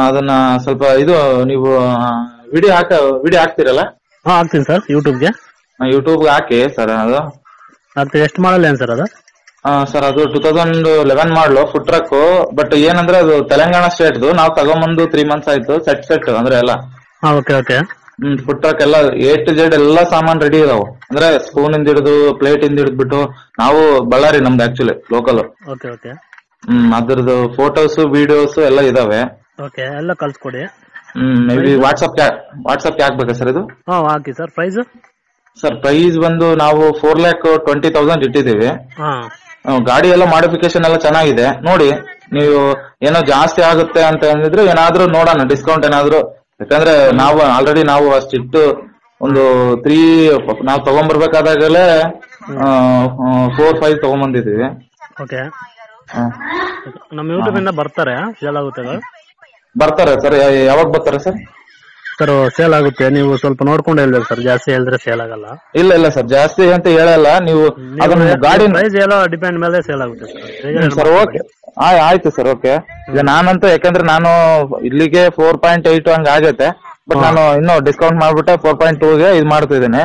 ಅದನ್ನ ಸ್ವಲ್ಪ ಇದು ನೀವು ವಿಡಿಯೋ ಹಾಕ ವಿಡಿಯೋ ಹಾಕ್ತಿರಲ್ಲ? ಹಾ ಹಾಕ್ತೀನಿ ಸರ್ ಯೂಟ್ಯೂಬ್ಗೆ ಯೂಟ್ಯೂಬ್ ಹಾಕಿ ಸರ್ ಅದು. ಅದು ಎಷ್ಟು ಮಾಡಲ್ಲ ಏನು ಸರ್ ಅದು? ಸರ್ ಅದು ಟೂ ತೌಸಂಡ್ ಲೆವೆನ್ ಮಾಡಲು ಫುಡ್ ಟ್ರಕ್ ಬಟ್ ಏನಂದ್ರೆ ಅದು ತೆಲಂಗಾಣ ಸ್ಟೇಟ್ದು ನಾವು ತಗೊಂಬಂದು ತ್ರೀ ಮಂತ್ಸ್ ಆಯ್ತು ಸೆಟ್ ಸೆಟ್ ಅಂದ್ರೆ ಎಲ್ಲ. ಹಾಂ ಓಕೆ ಓಕೆ ಹ್ಮ್ ಫುಡ್ ಟ್ರಕ್ ಎಲ್ಲ ಎ ಟು ಜೆಡ್ ಎಲ್ಲ ಸಾಮಾನ್ ರೆಡಿ ಇದಾವೆ. ಅಂದ್ರೆ ಸ್ಪೂನ್ ಇಂದ ಹಿಡಿದು ಪ್ಲೇಟ್ ಇಂದ ಹಿಡಿದ್ಬಿಟ್ಟು ನಾವು ಬಳ್ಳಾರಿ ನಮ್ದು ಆಕ್ಚುಲಿ ಲೋಕಲ್ ಓಕೆ ಓಕೆ ಹ್ಮ್ ಅದ್ರದ್ದು ಫೋಟೋಸ್ ವಿಡಿಯೋಸ್ ಎಲ್ಲ ಇದಾವೆ. ಓಕೆ ಎಲ್ಲ ಕಳ್ಸ್ಕೊಡಿ. ಹ್ಮ್ ವಾಟ್ಸಪ್ ವಾಟ್ಸಪ್ ಹಾಕ್ಬೇಕಾ ಸರ್ ಇದು? ಹಾ ಹಾಕಿ ಸರ್. ಪ್ರೈಸ್ ಸರ್ ಪ್ರೈಸ್ ಬಂದು ನಾವು ಫೋರ್ ಲ್ಯಾಕ್ ಟ್ವೆಂಟಿ ತೌಸಂಡ್ ಇಟ್ಟಿದ್ದೀವಿ. ಹಾಂ. ಗಾಡಿ ಎಲ್ಲ ಮಾಡಿಫಿಕೇಶನ್ ಎಲ್ಲ ಚೆನ್ನಾಗಿದೆ. ನೋಡಿ ನೀವು ಏನೋ ಜಾಸ್ತಿ ಆಗುತ್ತೆ ಅಂತ ಅಂದಿದ್ರೆ ಏನಾದ್ರೂ ನೋಡೋಣ ಡಿಸ್ಕೌಂಟ್ ಏನಾದ್ರೂ. ಯಾಕಂದ್ರೆ ನಾವು ಆಲ್ರೆಡಿ ನಾವು ಅಷ್ಟಿಟ್ಟು ಒಂದು ತ್ರೀ ನಾವು ತಗೊಂಡ್ಬರ್ಬೇಕಾದಾಗಲೇ ಫೋರ್ ಫೈವ್ ತಗೊಂಡ್ಬಂದಿದೀವಿ ಓಕೆ ಆ, ಯೂಟ್ಯೂಬ್ ಇಂದ ಬರ್ತಾರೆ ಸೇಲ್ ಆಗುತ್ತೆ ಬರ್ತಾರೆ ಸರ್ ಯಾವಾಗ ಬರ್ತಾರೆ ಸರ್? ಸರ್ ಸೇಲ್ ಆಗುತ್ತೆ ನೀವು ಸ್ವಲ್ಪ ನೋಡ್ಕೊಂಡು ಹೇಳ್ಬೇಕು ಸರ್ ಜಾಸ್ತಿ ಹೇಳಿದ್ರೆ ಸೇಲ್ ಆಗಲ್ಲ. ಇಲ್ಲ ಇಲ್ಲ ಸರ್ ಜಾಸ್ತಿ ಅಂತ ಹೇಳಲ್ಲ ನೀವು ಅದನ್ನ ಗಾಡಿ ಪ್ರೈಸ್ ಎಲ್ಲ ಡಿಪೆಂಡ್ ಮೇಲೆ ಸೇಲ್ ಆಗುತ್ತೆ ಸರ್. ಸರ್ ಓಕೆ ಆಯ್ತು ಸರ್ ಓಕೆ ಈಗ ನಾನಂತೂ ಯಾಕಂದ್ರೆ ನಾನು ಇಲ್ಲಿಗೆ ಫೋರ್ ಪಾಯಿಂಟ್ ಏಟ್ ಹಂಗ ಆಗತ್ತೆ ಬಟ್ ನಾನು ಇನ್ನು ಡಿಸ್ಕೌಂಟ್ ಮಾಡ್ಬಿಟ್ಟೆ ಫೋರ್ ಪಾಯಿಂಟ್ ಟೂಗೆ ಇದು ಮಾಡ್ತಿದ್ದೀನಿ.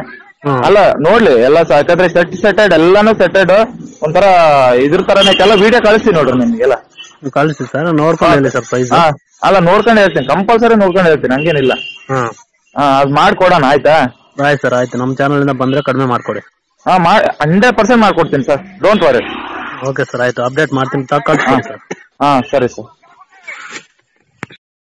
ಅಲ್ಲ ನೋಡ್ಲಿ ಎಲ್ಲ ಯಾಕಂದ್ರೆ ಸೆಟ್ ಸೆಟೆಡ್ ಎಲ್ಲಾನು ಸೆಟೆಡ್ ಒಂಥರ ಇದ್ರ ತರನೇ ಎಲ್ಲ ವಿಡಿಯೋ ಕಳಿಸ್ತೀನಿ ನೋಡ್ರಿ ನಿಮ್ಗೆಲ್ಲ ಕಳಿಸಿ ಸರ್ ನೋಡ್ಕೊಂಡು ಹೇಳಿ ಸರ್ ಪ್ರೈಸ್ ಅಲ್ಲ ನೋಡ್ಕೊಂಡು ಹೇಳ್ತೀನಿ ಕಂಪಲ್ಸರಿ ನೋಡ್ಕೊಂಡು ಹೇಳ್ತೀನಿ ಹಂಗೇನಿಲ್ಲ. ಹಾಂ. ಹಾ ಅದ್ ಮಾಡ್ಕೊಡೋಣ ಆಯ್ತಾ? ಆಯ್ತು ಸರ್ ಆಯ್ತು ನಮ್ಮ ಚಾನಲ್ ಇಂದ ಬಂದ್ರೆ ಕಡಿಮೆ ಮಾಡ್ಕೊಡಿ. ಹಾ ಮಾ ಹಂಡ್ರೆಡ್ ಪರ್ಸೆಂಟ್ ಮಾಡ್ಕೊಡ್ತೀನಿ sir don't worry okay sir ಆಯ್ತು ಅಪ್ಡೇಟ್ ಮಾಡ್ತೀನಿ ತಗೊಳ್ತೀನಿ ಸರ್ ಹಾ. ಸರಿ ಸರ್